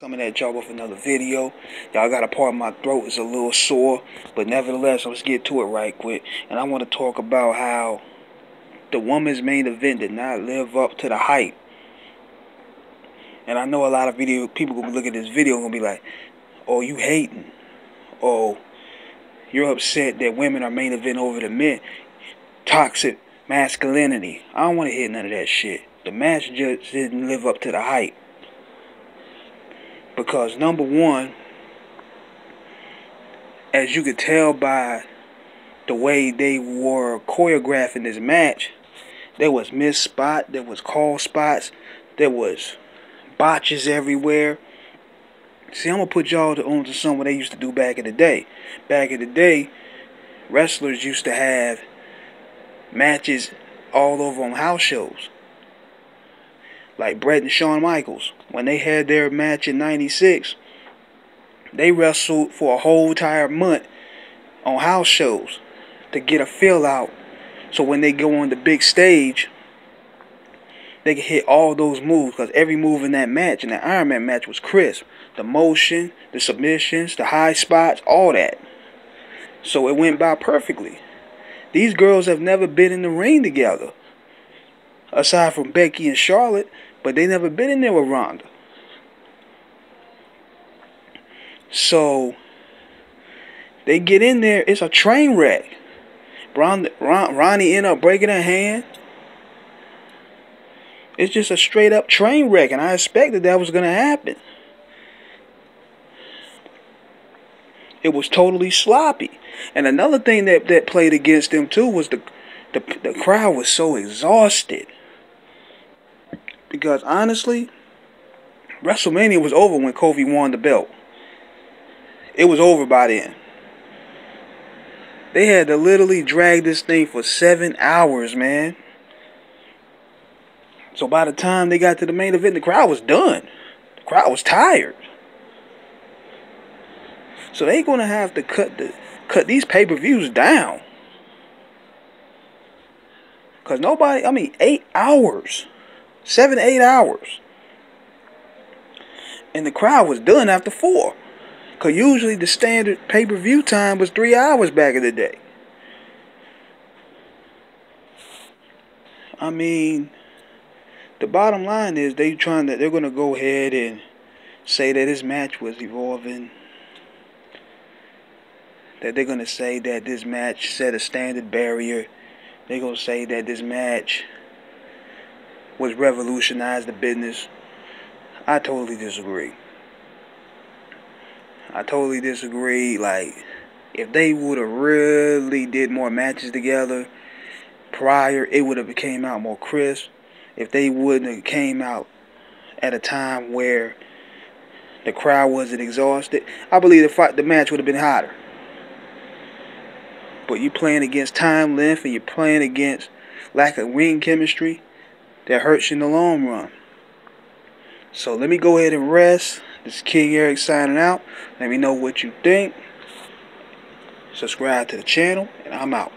Coming at y'all with another video. Y'all got a part of my throat is a little sore, but nevertheless, let's get to it right quick. And I want to talk about how the women's main event did not live up to the hype. And I know a lot of video people gonna look at this video and gonna be like, "Oh, you hating? Oh, you're upset that women are main event over the men? Toxic masculinity. I don't want to hear none of that shit. The match just didn't live up to the hype." Because number one, as you could tell by the way they were choreographing this match, there was missed spot, there was call spots, there was botches everywhere. See, I'm gonna put y'all to, on to something what they used to do back in the day. Back in the day, wrestlers used to have matches all over on house shows like Bret and Shawn Michaels, when they had their match in 96, they wrestled for a whole entire month on house shows to get a feel out. So when they go on the big stage, they can hit all those moves because every move in that match, in the Iron Man match, was crisp. The motion, the submissions, the high spots, all that. So it went by perfectly. These girls have never been in the ring together. Aside from Becky and Charlotte, but they never been in there with Ronda. So they get in there, it's a train wreck. Ron, Ron, Ronnie end up breaking her hand. It's just a straight up train wreck, and I expected that was to happen. It was totally sloppy. And another thing that, that played against them too was the, the the crowd was so exhausted. Because honestly, WrestleMania was over when Kofi won the belt. It was over by then. They had to literally drag this thing for seven hours, man. So by the time they got to the main event, the crowd was done. The crowd was tired. So they're gonna have to cut the cut these pay-per-views down. Cause nobody I mean eight hours. Seven, eight hours. And the crowd was done after four. Because usually the standard pay per view time was three hours back in the day. I mean, the bottom line is they trying to they're gonna go ahead and say that this match was evolving. That they're gonna say that this match set a standard barrier. They're gonna say that this match was revolutionized the business. I totally disagree. I totally disagree. Like, if they would have really did more matches together prior, it would have came out more crisp. If they wouldn't have came out at a time where the crowd wasn't exhausted, I believe the fight, the match would have been hotter. But you're playing against time length and you're playing against lack of ring chemistry that hurts you in the long run. So let me go ahead and rest. This is King Eric signing out. Let me know what you think. Subscribe to the channel, and I'm out.